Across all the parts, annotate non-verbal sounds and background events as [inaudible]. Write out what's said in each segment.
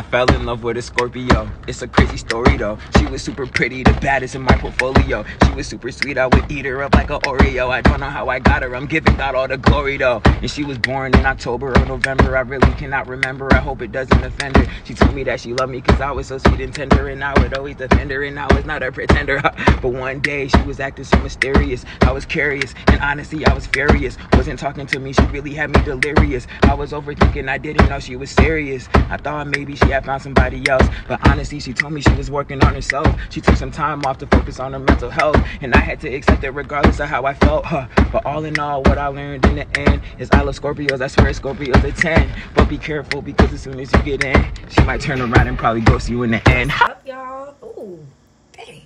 I fell in love with a Scorpio. It's a crazy story though. She was super pretty, the baddest in my portfolio. She was super sweet, I would eat her up like a Oreo. I don't know how I got her, I'm giving God all the glory though. And she was born in October or November, I really cannot remember. I hope it doesn't offend her. She told me that she loved me cause I was so sweet and tender, and I would always defend her, and I was not a pretender. [laughs] but one day she was acting so mysterious. I was curious, and honestly, I was furious. Wasn't talking to me, she really had me delirious. I was overthinking, I didn't know she was serious. I thought maybe she had found somebody else. But honestly, she told me she was working on herself. She took some time off to focus on her mental health. And I had to accept it regardless of how I felt. Huh. But all in all, what I learned in the end is I love Scorpios. I swear Scorpios are 10. But be careful because as soon as you get in, she might turn around and probably ghost you in the end. Up, y'all. Ooh, dang.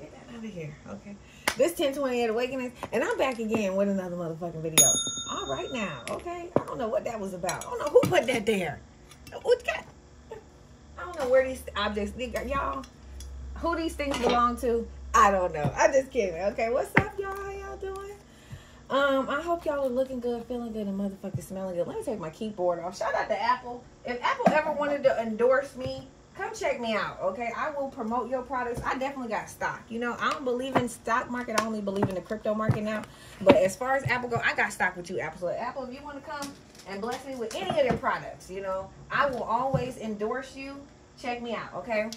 Get that out of here. Okay. This 1028 Awakenings, and I'm back again with another motherfucking video. All right now, okay? I don't know what that was about. I don't know who put that there. What got? I don't know where these objects, y'all. Who these things belong to? I don't know. I'm just kidding. Okay, what's up, y'all? How y'all doing? Um, I hope y'all are looking good, feeling good, and motherfucking smelling good. Let me take my keyboard off. Shout out to Apple. If Apple ever wanted to endorse me, come check me out. Okay, I will promote your products. I definitely got stock. You know, I don't believe in stock market. I only believe in the crypto market now. But as far as Apple go, I got stock with you, Apple. So Apple, if you want to come and bless me with any of their products, you know, I will always endorse you. Check me out, okay?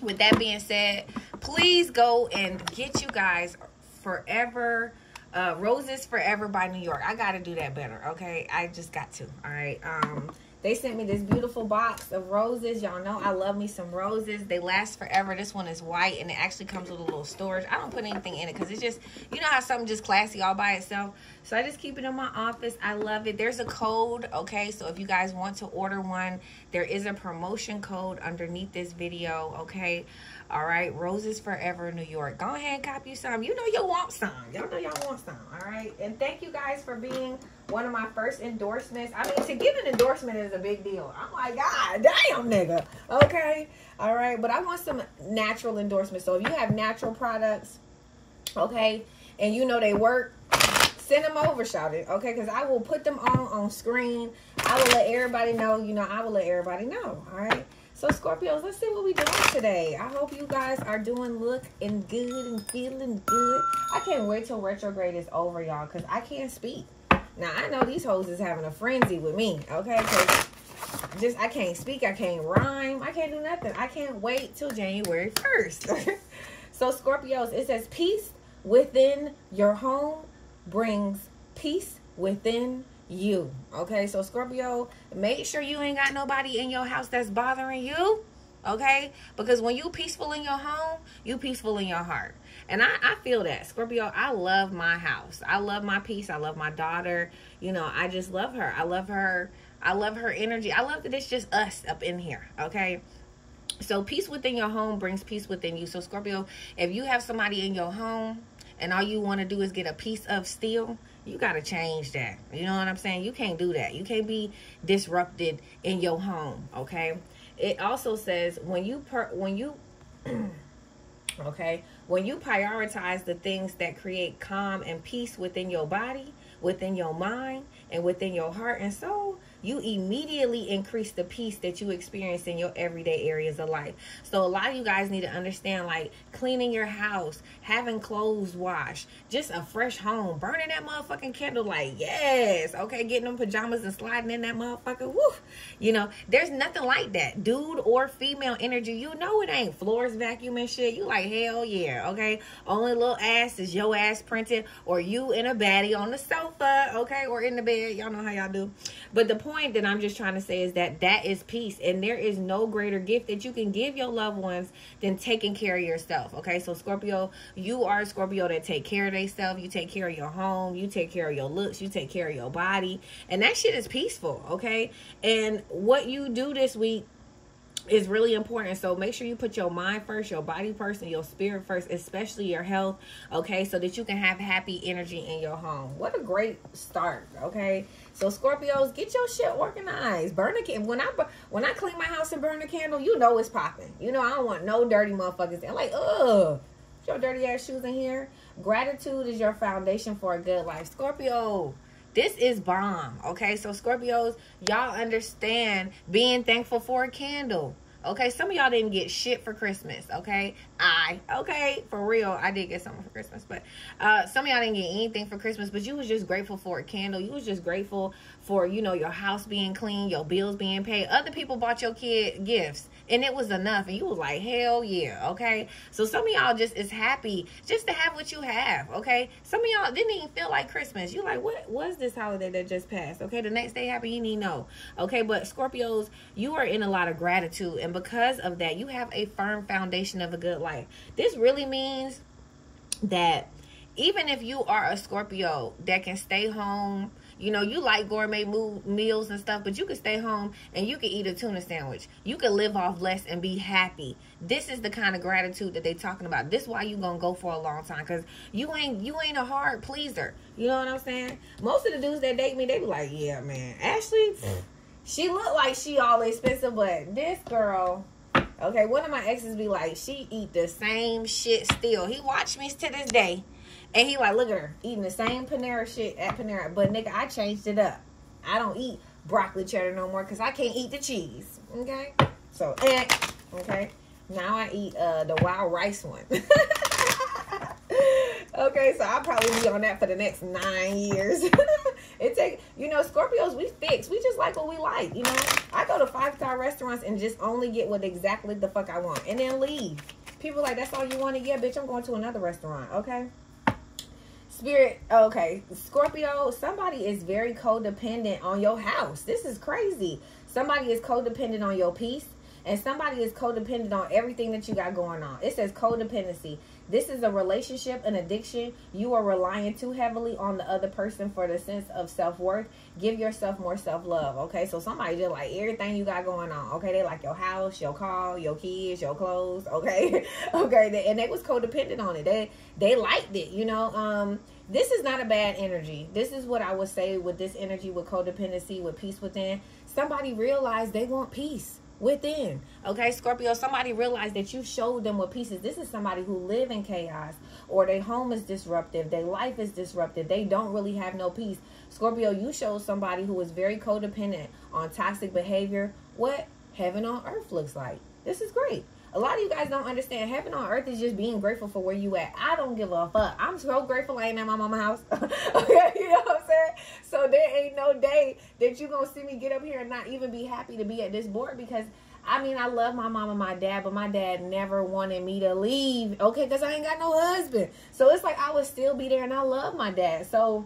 With that being said, please go and get you guys forever uh roses forever by new york i gotta do that better okay i just got to all right um they sent me this beautiful box of roses. Y'all know I love me some roses. They last forever. This one is white and it actually comes with a little storage. I don't put anything in it because it's just, you know how something just classy all by itself. So I just keep it in my office. I love it. There's a code, okay? So if you guys want to order one, there is a promotion code underneath this video, okay? All right, Roses Forever New York. Go ahead and copy some. You know you want some. Y'all know y'all want some. All right. And thank you guys for being one of my first endorsements. I mean, to give an endorsement is a big deal. I'm like, God damn, nigga. Okay. All right. But I want some natural endorsements. So if you have natural products, okay, and you know they work, send them over, shout it. Okay. Because I will put them on on screen. I will let everybody know. You know, I will let everybody know. All right. So Scorpios, let's see what we doing today. I hope you guys are doing looking good and feeling good. I can't wait till retrograde is over, y'all, because I can't speak. Now, I know these hoes is having a frenzy with me, okay? Just, I can't speak. I can't rhyme. I can't do nothing. I can't wait till January 1st. [laughs] so Scorpios, it says peace within your home brings peace within you. Okay, so Scorpio, make sure you ain't got nobody in your house that's bothering you. Okay, because when you peaceful in your home, you peaceful in your heart. And I, I feel that. Scorpio, I love my house. I love my peace. I love my daughter. You know, I just love her. I love her. I love her energy. I love that it's just us up in here. Okay. So peace within your home brings peace within you. So Scorpio, if you have somebody in your home and all you want to do is get a piece of steel, you got to change that. You know what I'm saying? You can't do that. You can't be disrupted in your home, okay? It also says when you per when you [clears throat] okay, when you prioritize the things that create calm and peace within your body, within your mind, and within your heart and soul, you immediately increase the peace that you experience in your everyday areas of life. So a lot of you guys need to understand like cleaning your house, having clothes washed, just a fresh home, burning that motherfucking candle like yes, okay, getting them pajamas and sliding in that motherfucker. Woo. You know, there's nothing like that. Dude or female energy, you know it ain't. Floors vacuuming shit. You like hell yeah, okay? Only little ass is your ass printed or you in a baddie on the sofa, okay, or in the bed. Y'all know how y'all do. But the point point that I'm just trying to say is that that is peace. And there is no greater gift that you can give your loved ones than taking care of yourself. Okay, so Scorpio, you are a Scorpio that take care of themselves. You take care of your home. You take care of your looks. You take care of your body. And that shit is peaceful. Okay, and what you do this week is really important. So make sure you put your mind first, your body first, and your spirit first, especially your health, okay, so that you can have happy energy in your home. What a great start, okay? So Scorpios, get your shit organized. Burn a candle. When I when I clean my house and burn a candle, you know it's popping. You know I don't want no dirty motherfuckers. I'm like, ugh, your dirty ass shoes in here. Gratitude is your foundation for a good life. Scorpio, This is bomb. Okay, so Scorpios, y'all understand being thankful for a candle. Okay, some of y'all didn't get shit for Christmas. Okay, I okay for real. I did get something for Christmas, but uh, some of y'all didn't get anything for Christmas. But you was just grateful for a candle. You was just grateful for you know your house being clean, your bills being paid. Other people bought your kid gifts and it was enough and you was like hell yeah okay? So some of y'all just is happy just to have what you have okay? Some of y'all didn't even feel like christmas. You like what was this holiday that just passed? Okay the next day happy you need know. Okay but scorpios you are in a lot of gratitude and because of that you have a firm foundation of a good life. This really means that even if you are a scorpio that can stay home you know, you like gourmet meals and stuff, but you can stay home and you can eat a tuna sandwich. You can live off less and be happy. This is the kind of gratitude that they talking about. This why you gonna go for a long time because you ain't you ain't a hard pleaser. You know what I'm saying? Most of the dudes that date me, they be like, yeah, man, Ashley, mm. she look like she all expensive, but this girl. Okay, one of my exes be like, she eat the same shit still. He watched me to this day and he like, look at her eating the same Panera shit at Panera, but nigga, I changed it up. I don't eat broccoli cheddar no more because I can't eat the cheese. Okay, so eh, okay. Now I eat uh the wild rice one. [laughs] okay, so I'll probably be on that for the next nine years. [laughs] it take you know Scorpios we fix. We just like what we like. You know, I go to five star restaurants and just only get what exactly the fuck I want and then leave. People like that's all you want to get, bitch. I'm going to another restaurant. Okay. Spirit, okay, Scorpio, somebody is very codependent on your house. This is crazy. Somebody is codependent on your peace, and somebody is codependent on everything that you got going on. It says codependency. This is a relationship, an addiction. You are relying too heavily on the other person for the sense of self worth. Give yourself more self love. Okay, so somebody just like everything you got going on. Okay, they like your house, your car, your kids, your clothes. [laughs] Okay, okay, and they was codependent on it. They they liked it. You know, um, this is not a bad energy. This is what I would say with this energy, with codependency, with peace within. Somebody realized they want peace within. Okay, Scorpio, somebody realized that you showed them what pieces. This is somebody who live in chaos or their home is disruptive, their life is disrupted. They don't really have no peace. Scorpio, you showed somebody who is very codependent on toxic behavior what heaven on earth looks like. This is great. A lot of you guys don't understand. Heaven on earth is just being grateful for where you at. I don't give a fuck. I'm so grateful I ain't at my mama house. [laughs] okay, you know what I'm saying? So there ain't no day that you gonna see me get up here and not even be happy to be at this board because I mean I love my mom and my dad, but my dad never wanted me to leave. Okay, because I ain't got no husband. So it's like I would still be there and I love my dad. So,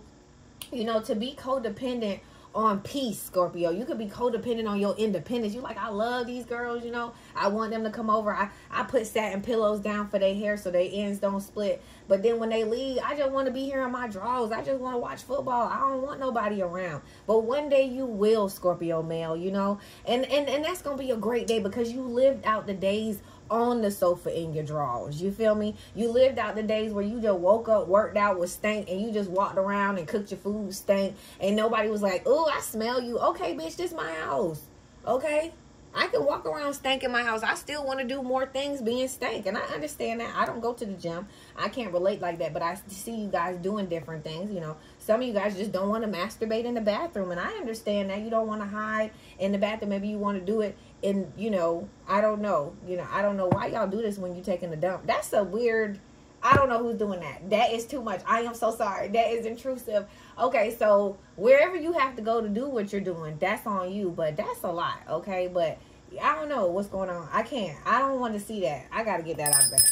you know, to be codependent on peace, Scorpio. You could be codependent on your independence. You like, I love these girls, you know. I want them to come over. I, I put satin pillows down for their hair so their ends don't split. But then when they leave, I just want to be here in my drawers. I just want to watch football. I don't want nobody around. But one day you will, Scorpio male, you know. And and, and that's gonna be a great day because you lived out the days on the sofa in your drawers. You feel me? You lived out the days where you just woke up, worked out with stank, and you just walked around and cooked your food stank, and nobody was like, "Oh, I smell you." Okay, bitch, this my house. Okay, I can walk around stank in my house. I still want to do more things being stank. And I understand that. I don't go to the gym. I can't relate like that. But I see you guys doing different things. You know, some of you guys just don't want to masturbate in the bathroom. And I understand that. You don't want to hide in the bathroom. Maybe you want to do it in, you know, I don't know. You know, I don't know why y'all do this when you're taking a dump. That's a weird. I don't know who's doing that. That is too much. I am so sorry. That is intrusive. Okay, so wherever you have to go to do what you're doing, that's on you. But that's a lot. Okay, but I don't know what's going on. I can't. I don't want to see that. I got to get that out of that.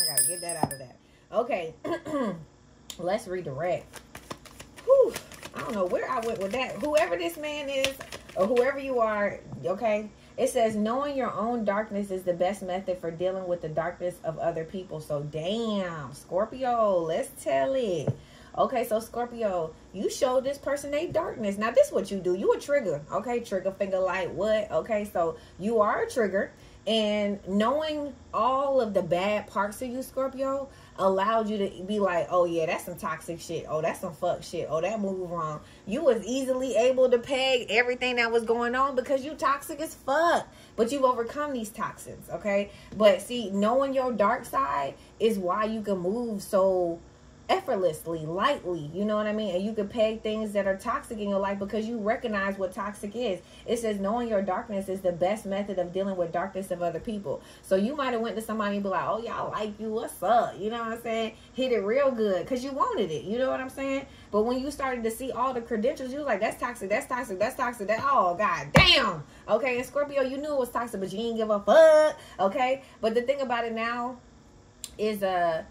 I got to get that out of that. Okay. [clears throat] Let's redirect. Whew. I don't know where I went with that. Whoever this man is, or whoever you are, okay? It says knowing your own darkness is the best method for dealing with the darkness of other people. So, damn, Scorpio, let's tell it. Okay, so Scorpio, you showed this person a darkness. Now, this is what you do. You a trigger. Okay, trigger finger light. What? Okay, so you are a trigger. And knowing all of the bad parts of you, Scorpio, allowed you to be like, oh yeah, that's some toxic shit. Oh, that's some fuck shit. Oh, that move wrong. You was easily able to peg everything that was going on because you toxic as fuck. But you've overcome these toxins, okay? But see, knowing your dark side is why you can move so effortlessly, lightly. You know what I mean? And you can peg things that are toxic in your life because you recognize what toxic is. It says knowing your darkness is the best method of dealing with darkness of other people. So you might have went to somebody and be like, "Oh, y'all like you. What's up?" You know what I'm saying? Hit it real good because you wanted it. You know what I'm saying? But when you started to see all the credentials, you was like, "That's toxic. That's toxic. That's toxic. That oh god damn." Okay, and Scorpio, you knew it was toxic, but you didn't give a fuck. Okay, but the thing about it now is uh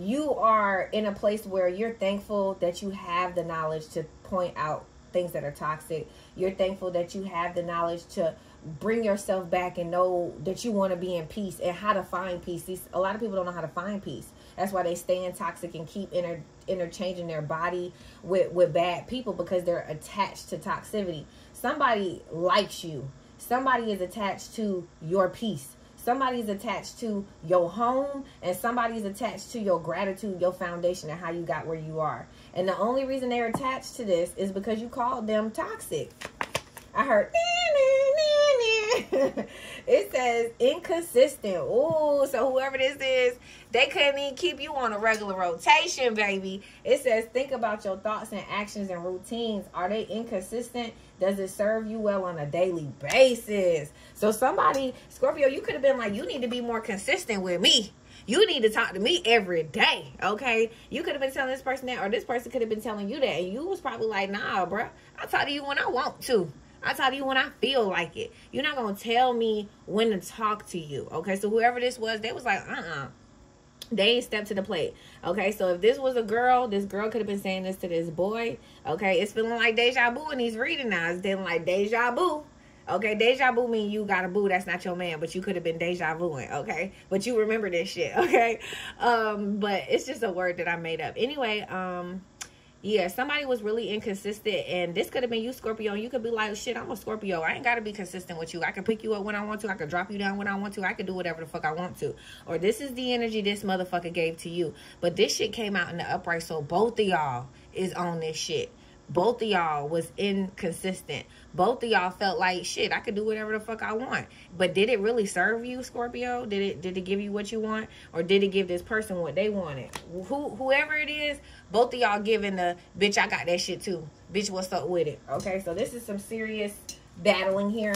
you are in a place where you're thankful that you have the knowledge to point out things that are toxic. You're thankful that you have the knowledge to bring yourself back and know that you want to be in peace and how to find peace. These, a lot of people don't know how to find peace. That's why they stay in toxic and keep inter, interchanging their body with, with bad people because they're attached to toxicity. Somebody likes you. Somebody is attached to your peace somebody's attached to your home and somebody's attached to your gratitude your foundation and how you got where you are. And the only reason they're attached to this is because you called them toxic. I heard [laughs] it says inconsistent. Oh so whoever this is they couldn't even keep you on a regular rotation baby. It says think about your thoughts and actions and routines. Are they inconsistent? Does it serve you well on a daily basis? So somebody, Scorpio, you could have been like, you need to be more consistent with me. You need to talk to me every day, okay? You could have been telling this person that, or this person could have been telling you that, and you was probably like, nah, bro, I'll talk to you when I want to. I talk to you when I feel like it. You're not gonna tell me when to talk to you. Okay, so whoever this was, they was like, uh-uh. They ain't stepped to the plate. Okay, so if this was a girl, this girl could have been saying this to this boy. Okay, it's feeling like deja vu and he's reading now. It's feeling like deja vu. Okay, deja vu mean you got a boo that's not your man, but you could have been deja vuing, okay? But you remember this shit, [laughs] okay? Um, but it's just a word that I made up. Anyway, um, yeah, somebody was really inconsistent, and this could have been you, Scorpio. You could be like, shit, I'm a Scorpio. I ain't got to be consistent with you. I can pick you up when I want to. I can drop you down when I want to. I can do whatever the fuck I want to. Or this is the energy this motherfucker gave to you. But this shit came out in the upright, so both of y'all is on this shit both of y'all was inconsistent. Both of y'all felt like shit, I could do whatever the fuck I want. But did it really serve you, Scorpio? Did it did it give you what you want? Or did it give this person what they wanted? Who whoever it is, both of y'all giving the bitch, I got that shit too. Bitch, what's up with it? Okay, so this is some serious battling here.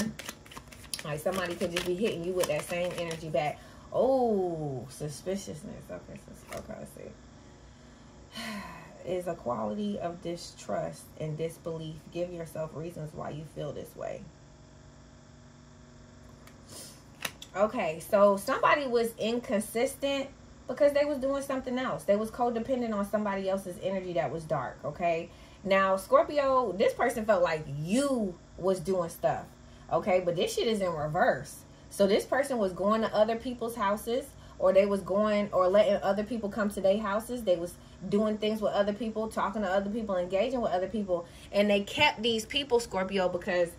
Like somebody could just be hitting you with that same energy back. Oh, suspiciousness. Okay, okay, I see. [sighs] [sighs] is a quality of distrust and disbelief. Give yourself reasons why you feel this way. Okay, so somebody was inconsistent because they was doing something else. They was codependent on somebody else's energy that was dark, okay? Now, Scorpio, this person felt like you was doing stuff, okay? But this shit is in reverse. So this person was going to other people's houses or they was going or letting other people come to their houses. They was doing things with other people, talking to other people, engaging with other people, and they kept these people Scorpio because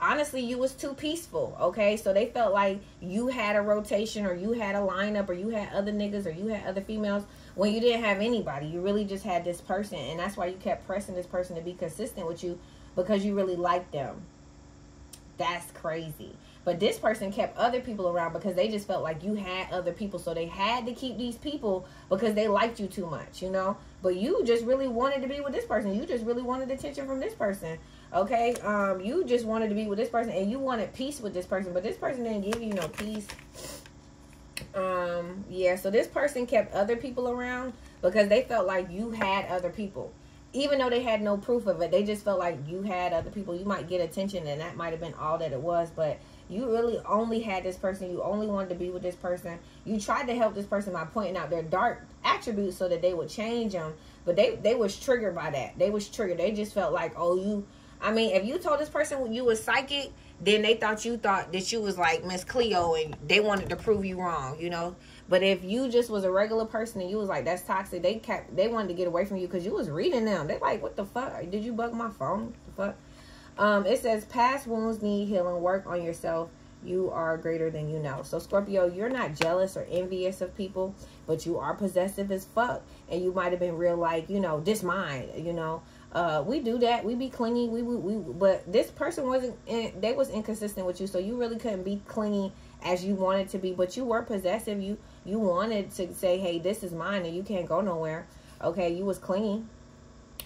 honestly you was too peaceful okay? So they felt like you had a rotation or you had a lineup or you had other niggas or you had other females when you didn't have anybody. You really just had this person. And that's why you kept pressing this person to be consistent with you because you really liked them. That's crazy but this person kept other people around because they just felt like you had other people. So they had to keep these people because they liked you too much, you know? But you just really wanted to be with this person. You just really wanted attention from this person. Okay? Um, you just wanted to be with this person and you wanted peace with this person. But this person didn't give you no peace. Um, yeah, so this person kept other people around because they felt like you had other people even though they had no proof of it, they just felt like you had other people. You might get attention, and that might have been all that it was. But you really only had this person you only wanted to be with this person. You tried to help this person by pointing out their dark attributes so that they would change them. But they they was triggered by that. They was triggered. They just felt like oh you i mean if you told this person you was psychic then they thought you thought that you was like miss cleo and they wanted to prove you wrong you know? But if you just was a regular person and you was like that's toxic they kept they wanted to get away from you because you was reading them. They like what the fuck? Did you bug my phone? The fuck um, it says past wounds need healing. Work on yourself. You are greater than you know. So Scorpio, you're not jealous or envious of people, but you are possessive as fuck. And you might have been real like, you know, this mine, you know. Uh, we do that. We be clingy. We, we, we but this person wasn't. In, they was inconsistent with you, so you really couldn't be clingy as you wanted to be. But you were possessive. You you wanted to say, hey, this is mine, and you can't go nowhere. Okay, you was clingy.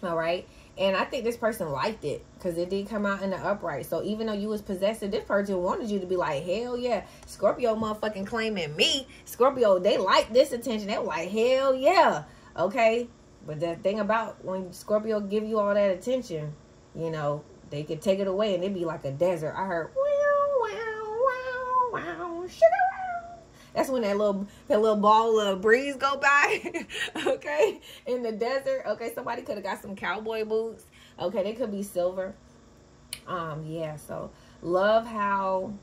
All right. And I think this person liked it because it did come out in the upright. So even though you was possessive, this person wanted you to be like, hell yeah, Scorpio motherfucking claiming me. Scorpio, they like this attention. They were like, hell yeah. Okay. But the thing about when Scorpio give you all that attention, you know, they could take it away and it'd be like a desert. I heard wow, wow, wow, wow, sugar. That's when that little that little ball of breeze go by. [laughs] okay, in the desert. Okay, somebody could have got some cowboy boots. Okay, they could be silver. Um, yeah. So love how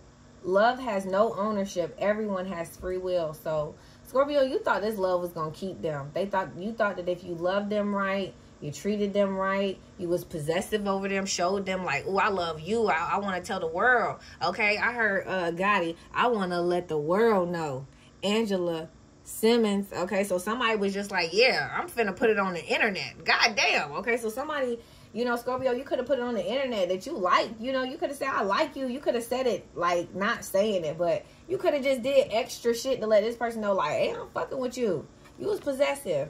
love has no ownership. Everyone has free will. So Scorpio, you thought this love was gonna keep them. They thought you thought that if you loved them right, you treated them right, you was possessive over them, showed them like, oh, I love you. I, I want to tell the world. Okay, I heard uh Gotti. I want to let the world know. Angela Simmons. Okay, so somebody was just like, yeah, I'm finna put it on the internet. God damn. Okay, so somebody you know, Scorpio, you could have put it on the internet that you like. You know, you could have said, I like you. You could have said it like not saying it, but you could have just did extra shit to let this person know, like, hey, I'm fucking with you. You was possessive.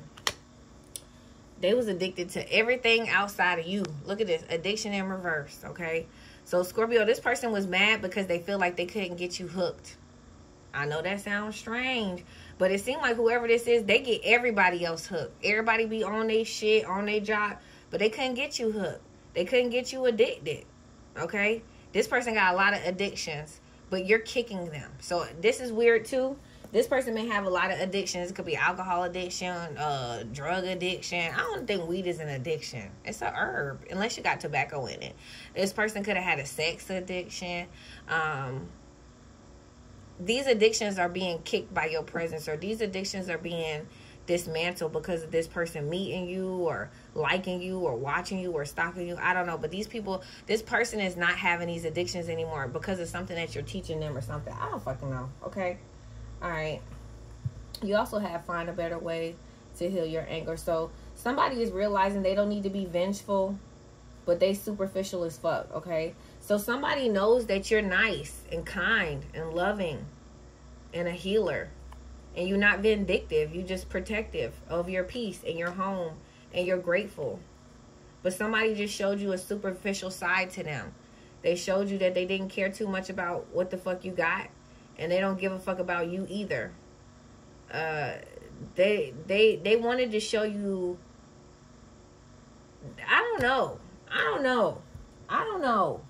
They was addicted to everything outside of you. Look at this. Addiction in reverse, okay? So, Scorpio, this person was mad because they feel like they couldn't get you hooked. I know that sounds strange, but it seemed like whoever this is, they get everybody else hooked. Everybody be on their shit, on their job but they couldn't get you hooked. They couldn't get you addicted. Okay? This person got a lot of addictions, but you're kicking them. So this is weird too. This person may have a lot of addictions. It could be alcohol addiction, uh, drug addiction. I don't think weed is an addiction. It's a herb, unless you got tobacco in it. This person could have had a sex addiction. Um, these addictions are being kicked by your presence, or these addictions are being dismantled because of this person meeting you or liking you or watching you or stalking you. I don't know. But these people, this person is not having these addictions anymore because of something that you're teaching them or something. I don't fucking know. Okay. All right. You also have find a better way to heal your anger. So somebody is realizing they don't need to be vengeful, but they superficial as fuck. Okay. So somebody knows that you're nice and kind and loving and a healer. And you're not vindictive. You're just protective of your peace and your home and you're grateful. But somebody just showed you a superficial side to them. They showed you that they didn't care too much about what the fuck you got, and they don't give a fuck about you either. Uh, they they they wanted to show you. I don't know. I don't know. I don't know.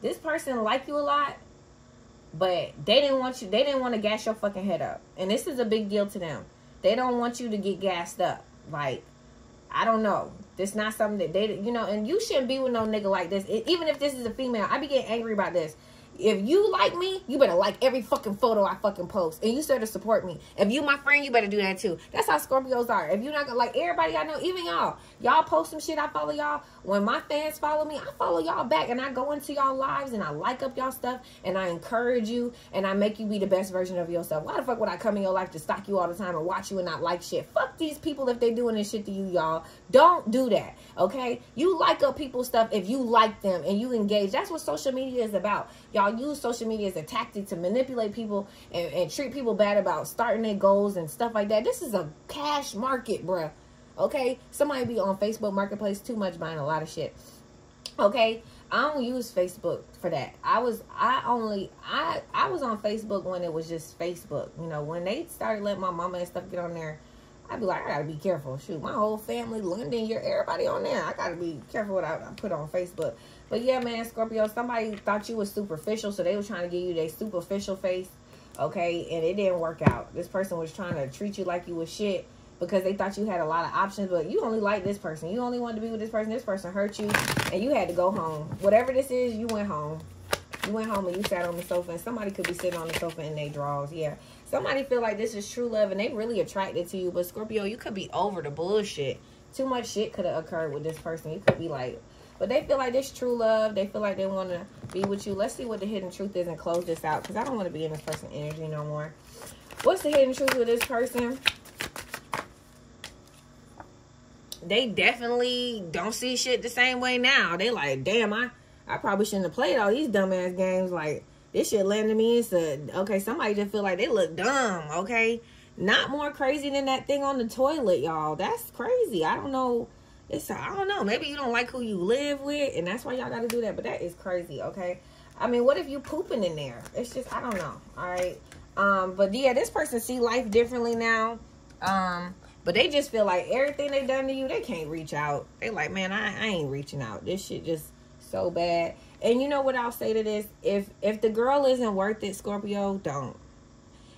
This person like you a lot, but they didn't want you. They didn't want to gas your fucking head up, and this is a big deal to them. They don't want you to get gassed up. Like I don't know. This not something that they, you know, and you shouldn't be with no nigga like this. It, even if this is a female, I be getting angry about this. If you like me, you better like every fucking photo I fucking post. And you start to support me. If you my friend, you better do that too. That's how Scorpios are. If you're not gonna like everybody I know, even y'all, y'all post some shit, I follow y'all. When my fans follow me, I follow y'all back and I go into y'all lives and I like up y'all stuff and I encourage you and I make you be the best version of yourself. Why the fuck would I come in your life to stalk you all the time and watch you and not like shit? Fuck these people if they doing this shit to you, y'all. Don't do that. Okay? You like up people's stuff if you like them and you engage. That's what social media is about. Y'all use social media as a tactic to manipulate people and, and treat people bad about starting their goals and stuff like that. This is a cash market, bruh. Okay? Somebody be on Facebook Marketplace too much buying a lot of shit. Okay? I don't use Facebook for that. I was I only I I was on Facebook when it was just Facebook. You know, when they started letting my mama and stuff get on there, I'd be like, I gotta be careful. Shoot, my whole family, London, you're everybody on there. I gotta be careful what I, I put on Facebook. But yeah, man, Scorpio, somebody thought you was superficial, so they were trying to give you their superficial face. Okay, and it didn't work out. This person was trying to treat you like you was shit because they thought you had a lot of options, but you only like this person. You only wanted to be with this person. This person hurt you, and you had to go home. Whatever this is, you went home. You went home and you sat on the sofa, and somebody could be sitting on the sofa in their drawers. Yeah, somebody feel like this is true love, and they really attracted to you. But Scorpio, you could be over the bullshit. Too much shit could have occurred with this person. You could be like, but they feel like this true love. They feel like they want to be with you. Let's see what the hidden truth is and close this out because I don't want to be in this person's energy no more. What's the hidden truth with this person? they definitely don't see shit the same way now. They like, damn, I, I probably shouldn't have played all these dumbass games. Like, this shit landed me into, okay, somebody just feel like they look dumb, okay? not more crazy than that thing on the toilet, y'all. That's crazy. I don't know. It's I don't know. Maybe you don't like who you live with, and that's why y'all got to do that. But that is crazy. Okay. I mean, what if you pooping in there? It's just I don't know. All right. Um. But yeah, this person see life differently now. Um. But they just feel like everything they done to you, they can't reach out. They like, man, I, I ain't reaching out. This shit just so bad. And you know what I'll say to this? If if the girl isn't worth it, Scorpio, don't.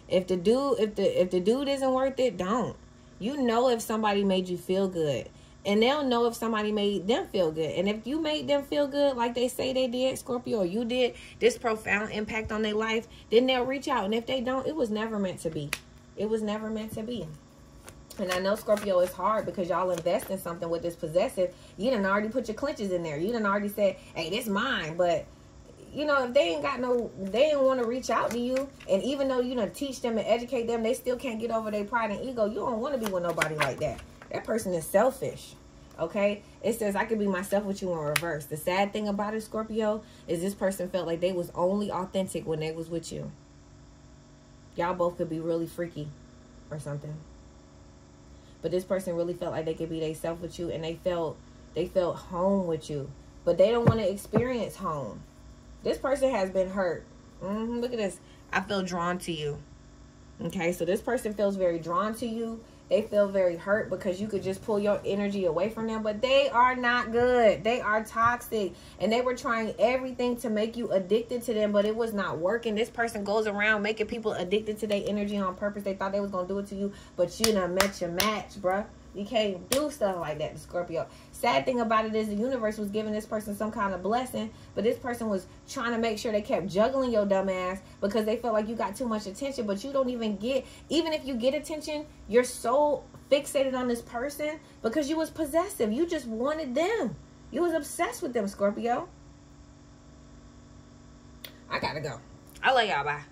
If the dude if the if the dude isn't worth it, don't. You know if somebody made you feel good. And they'll know if somebody made them feel good. And if you made them feel good like they say they did, Scorpio, or you did this profound impact on their life, then they'll reach out. And if they don't, it was never meant to be. It was never meant to be. And I know Scorpio is hard because y'all invest in something with this possessive. You done already put your clinches in there. You done already said, hey, this mine. But, you know, if they ain't got no, they ain't want to reach out to you. And even though you know teach them and educate them, they still can't get over their pride and ego. You don't want to be with nobody like that. That person is selfish. Okay? It says, I could be myself with you in reverse. The sad thing about it, Scorpio, is this person felt like they was only authentic when they was with you. Y'all both could be really freaky or something but this person really felt like they could be themselves with you and they felt they felt home with you but they don't want to experience home this person has been hurt mm-hmm, look at this i feel drawn to you okay so this person feels very drawn to you they feel very hurt because you could just pull your energy away from them but they are not good. They are toxic and they were trying everything to make you addicted to them but it was not working. This person goes around making people addicted to their energy on purpose. They thought they was gonna do it to you but you done met your match bruh you can't do stuff like that Scorpio. Sad thing about it is the universe was giving this person some kind of blessing, but this person was trying to make sure they kept juggling your dumb ass because they felt like you got too much attention, but you don't even get, even if you get attention, you're so fixated on this person because you was possessive. You just wanted them. You was obsessed with them, Scorpio. I gotta go. I love y'all. Bye.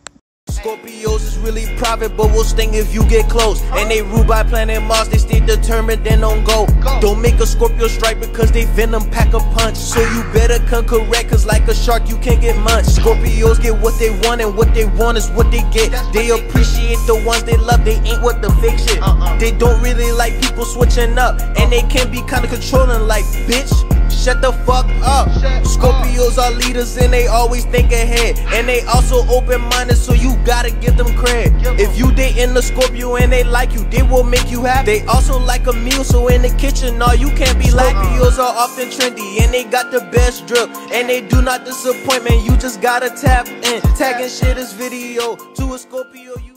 Scorpios is really private, but will sting if you get close. And they rule by planet Mars, they stay determined, then don't go. Don't make a Scorpio strike because they venom pack a punch. So you better come correct, cause like a shark, you can't get munched. Scorpios get what they want, and what they want is what they get. They appreciate the ones they love, they ain't what the fake shit. They don't really like people switching up, and they can be kinda controlling, like, bitch. Shut the fuck up. Scorpios are leaders and they always think ahead. And they also open minded, so you gotta give them credit. If you dating a Scorpio and they like you, they will make you happy. They also like a meal, so in the kitchen, no, you can't be like Scorpios are often trendy and they got the best drip. And they do not disappoint, man. You just gotta tap in. Tagging shit is video to a Scorpio.